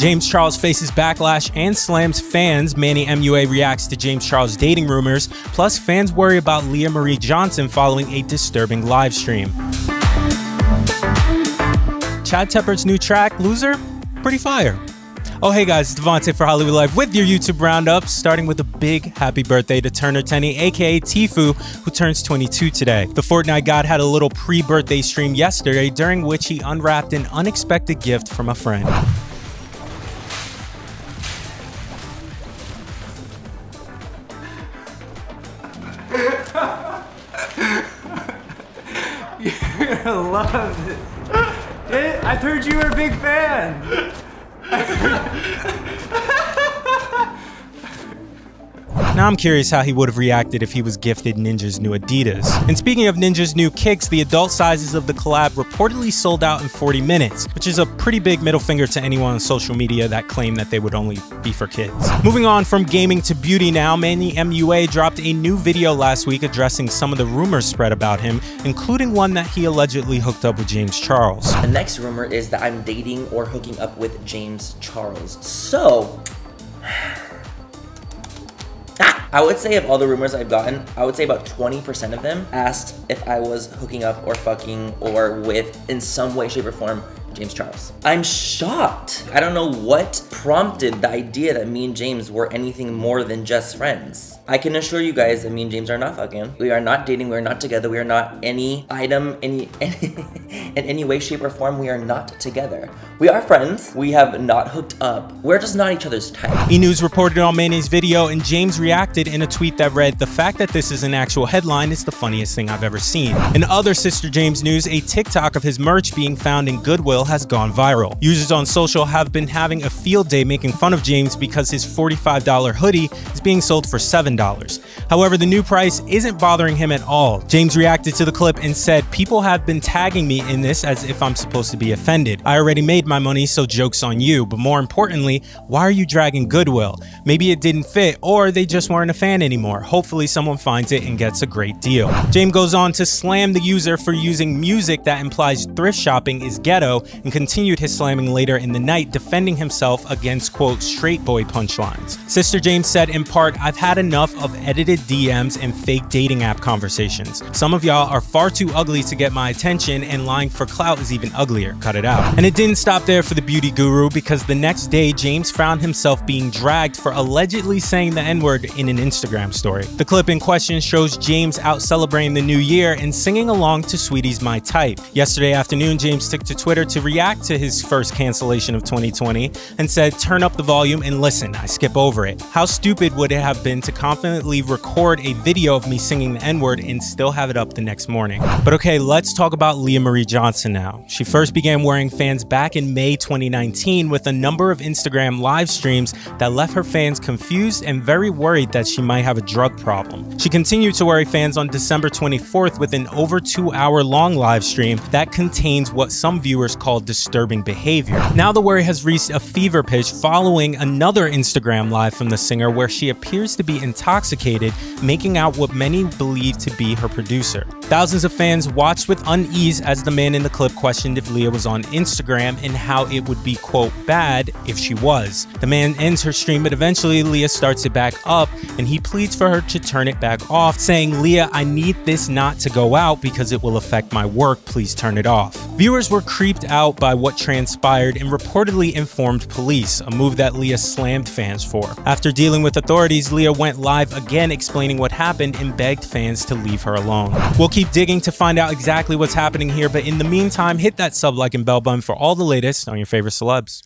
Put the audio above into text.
James Charles faces backlash and slams fans. Manny MUA reacts to James Charles dating rumors. Plus, fans worry about Lia Marie Johnson following a disturbing live stream. Chad Teppert's new track, Loser, pretty fire. Oh, hey guys, it's DeVante for Hollywood Life with your YouTube roundup, starting with a big happy birthday to Turner Tenney, aka Tfue, who turns 22 today. The Fortnite God had a little pre birthday stream yesterday, during which he unwrapped an unexpected gift from a friend. Gonna love this. I've heard you were a big fan. Now I'm curious how he would have reacted if he was gifted Ninja's new Adidas. And speaking of Ninja's new kicks, the adult sizes of the collab reportedly sold out in 40 minutes, which is a pretty big middle finger to anyone on social media that claimed that they would only be for kids. Moving on from gaming to beauty now, Manny MUA dropped a new video last week addressing some of the rumors spread about him, including one that he allegedly hooked up with James Charles. The next rumor is that I'm dating or hooking up with James Charles. So, I would say of all the rumors I've gotten, I would say about 20% of them asked if I was hooking up or fucking or with, in some way, shape, or form, James Charles. I'm shocked. I don't know what prompted the idea that me and James were anything more than just friends. I can assure you guys that me and James are not fucking. We are not dating, we are not together, we are not any item, any, any in any way, shape, or form, we are not together. We are friends, we have not hooked up, we're just not each other's type. E! News reported on Manny's video and James reacted in a tweet that read, the fact that this is an actual headline is the funniest thing I've ever seen. In other Sister James news, a TikTok of his merch being found in Goodwill has gone viral. Users on social have been having a field day making fun of James because his $45 hoodie is being sold for $7. However, the new price isn't bothering him at all. James reacted to the clip and said, People have been tagging me in this as if I'm supposed to be offended. I already made my money, so joke's on you. But more importantly, why are you dragging Goodwill? Maybe it didn't fit, or they just weren't a fan anymore. Hopefully, someone finds it and gets a great deal. James goes on to slam the user for using music that implies thrift shopping is ghetto and continued his slamming later in the night, defending himself against, quote, straight boy punchlines. Sister James said, in part, I've had enough of edited DMs and fake dating app conversations. Some of y'all are far too ugly to get my attention, and lying for clout is even uglier. Cut it out. And it didn't stop there for the beauty guru because the next day, James found himself being dragged for allegedly saying the N word in an Instagram story. The clip in question shows James out celebrating the new year and singing along to Saweetie's My Type. Yesterday afternoon, James took to Twitter to react to his first cancellation of 2020 and said, Turn up the volume and listen, I skip over it. How stupid would it have been to confidently record a video of me singing the N word and still have it up the next morning? But okay, let's talk about Lia Marie Johnson now. She first began worrying fans back in May 2019 with a number of Instagram live streams that left her fans confused and very worried that she might have a drug problem. She continued to worry fans on December 24th with an over two hour long live stream that contains what some viewers call disturbing behavior. Now the worry has reached a fever pitch following another Instagram live from the singer where she appears to be intoxicated, making out what many believe to be her producer. Thousands of fans watched with unease as the man in the clip questioned if Lia was on Instagram and how it would be, quote, bad if she was. The man ends her stream, but eventually Lia starts it back up and he pleads for her to turn it back off, saying, Lia, I need this not to go out because it will affect my work. Please turn it off. Viewers were creeped out by what transpired and reportedly informed police, a move that Lia slammed fans for. After dealing with authorities, Lia went live again explaining what happened and begged fans to leave her alone. We'll keep digging to find out exactly what's happening here, but in the meantime, hit that sub, like, and bell button for all the latest on your favorite celebs.